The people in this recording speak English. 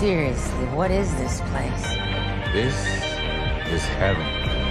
Seriously, what is this place? This is heaven.